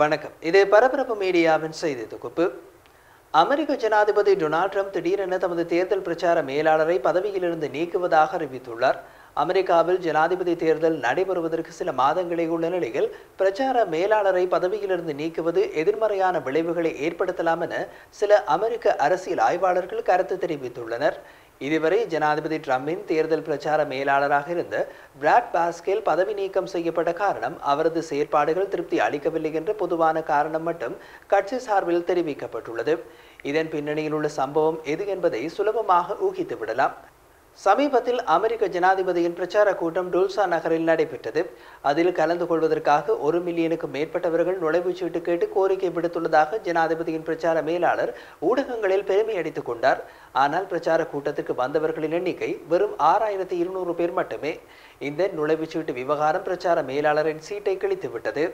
வணக்கம். இது பரபரப்பு மீடியாவின் செய்தி தொகுப்பு. அமெரிக்க ஜனாதிபதி டொனால்ட் ட்ரம்ப் திடீரென தமது தேர்தல் பிரச்சார மேலாளரை பதவியிலிருந்து நீக்குவதாக அறிவித்துள்ளார். அமெரிக்காவில் ஜனாதிபதி தேர்தல் நடைபெறுவதற்கு சில மாதங்களே உள்ள நிலையில் பிரச்சார மேலாளரை பதவியிலிருந்து நீக்குவது எதிர்மறையான விளைவுகளை ஏற்படுத்தலாம் என சில அமெரிக்க அரசியல் ஆய்வாளர்கள் கருத்து தெரிவித்துள்ளனர். இதுவரை ஜனாதிபதி ட்ரம்பின் தேர்தல் பிரச்சார மேலாளராக இருந்த பிராட் பாஸ்கேல் பதவி நீக்கம் செய்யப்பட்ட காரணம் அவரது செயற்பாடுகள் திருப்தி அளிக்கவில்லை என்ற பொதுவான காரணம் மட்டும் கட்சி சார்பில் தெரிவிக்கப்பட்டுள்ளது. இதன் பின்னணியில் உள்ள சம்பவம் எது என்பதை சுலபமாக ஊகித்து விடலாம். சமீபத்தில் அமெரிக்க ஜனாதிபதியின் பிரச்சார கூட்டம் டூல்சா நகரில் நடைபெற்றது. அதில் கலந்து கொள்வதற்காக ஒரு மில்லியனுக்கு மேற்பட்டவர்கள் நுழைவுச்சீட்டு கேட்டு கோரிக்கை விடுத்துள்ளதாக ஜனாதிபதியின் பிரச்சார மேலாளர் ஊடகங்களில் பெருமை அடித்துக் கொண்டார். ஆனால் பிரச்சார கூட்டத்திற்கு வந்தவர்களின் எண்ணிக்கை வெறும் ஆறாயிரத்தி இருநூறு பேர் மட்டுமே. இந்த நுழைவுச்சீட்டு விவகாரம் பிரச்சார மேலாளரின் சீட்டை கிழித்துவிட்டது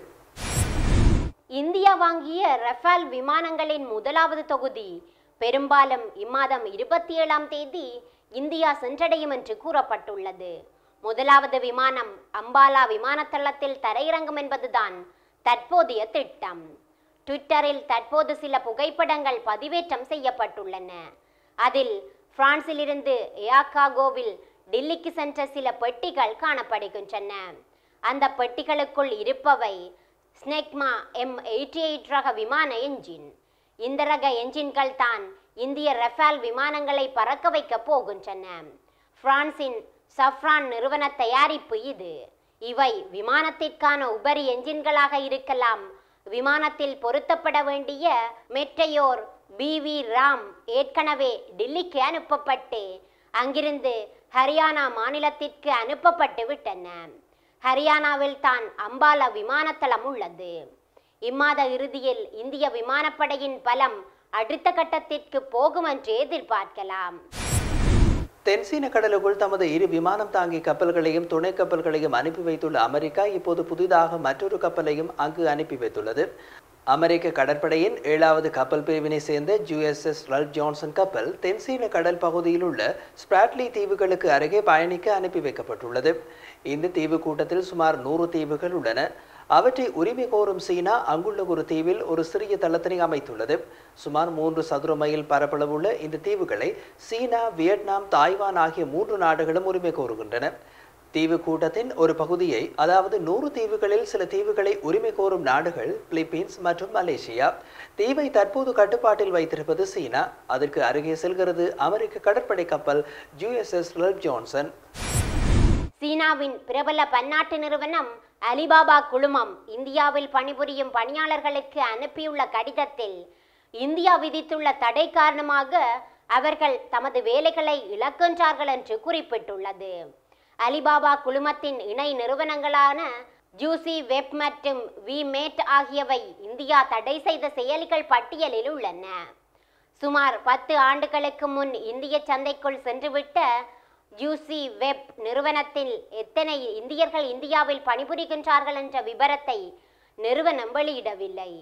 இந்தியா வாங்கிய ரஃபால் விமானங்களின் முதலாவது தொகுதி. பெரும்பாலும் இம்மாதம் இருபத்தி ஏழாம் தேதி இந்தியா சென்றடையும் என்று கூறப்பட்டுள்ளது. முதலாவது விமானம் அம்பாலா விமானத்தளத்தில் தரையிறங்கும் என்பதுதான் தற்போதைய திட்டம். ட்விட்டரில் தற்போது சில புகைப்படங்கள் பதிவேற்றம் செய்யப்பட்டுள்ளன. அதில் பிரான்சிலிருந்து ஏகாகோவில் டில்லிக்கு சென்ற சில பெட்டிகள் காணப்படுகின்றன. அந்த பெட்டிகளுக்குள் இருப்பவை ஸ்னெக்மா எம் எயிட்டி எயிட் ரக விமான என்ஜின். இந்த ரக என்ஜின்கள் தான் இந்திய ரஃபால் விமானங்களை பறக்க வைக்க போகின்றன. பிரான்சின் சஃப்ரான் நிறுவன தயாரிப்பு இது. இவை விமானத்திற்கான உபரி என்ஜின்களாக இருக்கலாம். விமானத்தில் பொருத்தப்பட வேண்டிய மெட்டையோர் பிவி ராம் ஏற்கனவே டில்லிக்கு அனுப்பப்பட்டு அங்கிருந்து ஹரியானா மாநிலத்திற்கு அனுப்பப்பட்டு விட்டன. ஹரியானாவில் தான் அம்பாலா விமானத்தளம் உள்ளது. இம்மாத இறுதியில் இந்திய விமானப்படையின் பலம் அடுத்த கட்டத்திற்கு போகும் என்று எதிர்பார்க்கலாம் தென்சீன கடலுக்குள் தமது இரு விமானம் தாங்கி கப்பல்களையும் துணை கப்பல்களையும் அனுப்பி வைத்துள்ள அமெரிக்கா இப்போது புதிதாக மற்றொரு கப்பலையும் அங்கு அனுப்பி வைத்துள்ளது. அமெரிக்க கடற்படையின் ஏழாவது கப்பல் பிரிவினை சேர்ந்த ஜூஎஸ்எஸ் ரல் ஜான்சன் கப்பல் தென்சீன கடல் பகுதியில் உள்ள ஸ்பிராட்லி தீவுகளுக்கு அருகே பயணிக்க அனுப்பி வைக்கப்பட்டுள்ளது. இந்த தீவு கூட்டத்தில் சுமார் நூறு தீவுகள் உள்ளன. அவற்றை உரிமை கோரும் சீனா அங்குள்ள ஒரு தீவில் ஒரு சிறிய தளத்தினை அமைத்துள்ளது. சுமார் மூன்று சதுர மைல் பரப்பளவுள்ள இந்த தீவுகளை சீனா வியட்நாம் தாய்வான் ஆகிய மூன்று நாடுகளும் உரிமை கோருகின்றன. தீவு கூட்டத்தின் ஒரு பகுதியை அதாவது நூறு தீவுகளில் சில தீவுகளை உரிமை கோரும் நாடுகள் பிலிப்பீன்ஸ் மற்றும் மலேசியா. தீவை தற்போது கட்டுப்பாட்டில் வைத்திருப்பது சீனா. அதற்கு அருகே செல்கிறது அமெரிக்க கடற்படை கப்பல் ஜூஎஸ்எஸ் ஜான்சன். சீனாவின் பிரபல பன்னாட்டு நிறுவனம் அலிபாபா குழுமம் இந்தியாவில் பணிபுரியும் பணியாளர்களுக்கு அனுப்பியுள்ள கடிதத்தில் இந்தியா விதித்துள்ள தடை காரணமாக அவர்கள் தமது வேலைகளை இழக்கின்றார்கள் என்று குறிப்பிட்டுள்ளது. அலிபாபா குழுமத்தின் இணை நிறுவனங்களான ஜூசி வெப் மற்றும் விமேட் ஆகியவை இந்தியா தடை செய்த செயலிகள் பட்டியலில் உள்ளன. சுமார் பத்து ஆண்டுகளுக்கு முன் இந்திய சந்தைக்குள் சென்றுவிட்ட யூசி வெப் நிறுவனத்தில் எத்தனை இந்தியர்கள் இந்தியாவில் பணிபுரிகின்றார்கள் என்ற விபரத்தை நிறுவனம் வெளியிடவில்லை.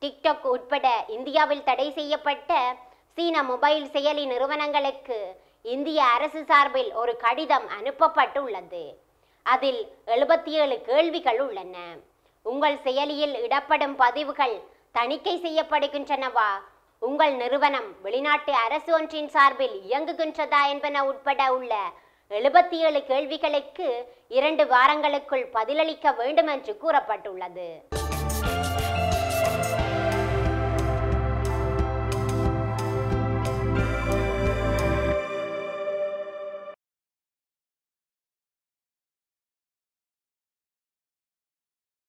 டிக்டாக் உட்பட இந்தியாவில் தடை செய்யப்பட்ட சீன மொபைல் செயலி நிறுவனங்களுக்கு இந்திய அரசு சார்பில் ஒரு கடிதம் அனுப்பப்பட்டுள்ளது. அதில் எழுபத்தி ஏழு கேள்விகள் உள்ளன. உங்கள் செயலியில் இடப்படும் பதிவுகள் தணிக்கை செய்யப்படுகின்றனவா? உங்கள் நிறுவனம் வெளிநாட்டு அரசு ஒன்றின் சார்பில் இயங்குகின்றதா என்பன உட்பட உள்ள எழுபத்தி ஏழு கேள்விகளுக்கு இரண்டு வாரங்களுக்குள் பதிலளிக்க வேண்டும் என்று கூறப்பட்டுள்ளது.